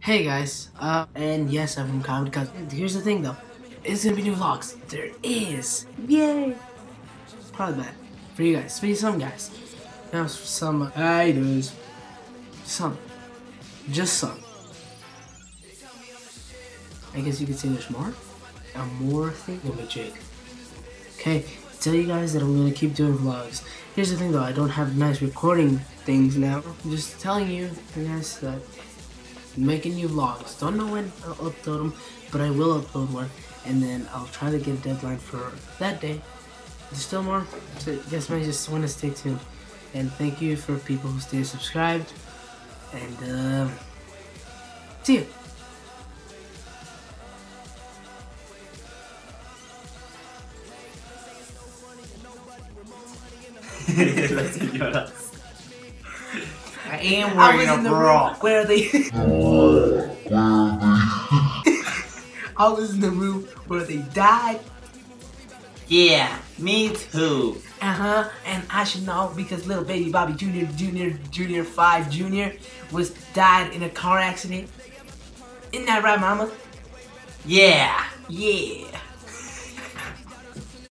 Hey guys, uh, and yes, I'm from Comedy Cuz. Here's the thing though, it's gonna be new vlogs. There is. Yay! Probably bad for you guys, for some guys. Now for some uh, haters. Some. Just some. I guess you could say there's more. A more thing with Jake. Okay, tell you guys that I'm gonna keep doing vlogs. Here's the thing though, I don't have nice recording things now. I'm just telling you guys that I'm making new vlogs. Don't know when I'll upload them, but I will upload one, and then I'll try to get a deadline for that day. There's still more, so I guess I just want to stay tuned. And thank you for people who stay subscribed. And uh, see you. Señoras. I am I wearing was in a the bra. room where they. I was in the room where they died. Yeah, me too. Uh huh. And I should know because little baby Bobby Junior, Junior, Junior Five Junior was died in a car accident. Isn't that right, Mama? Yeah. Yeah.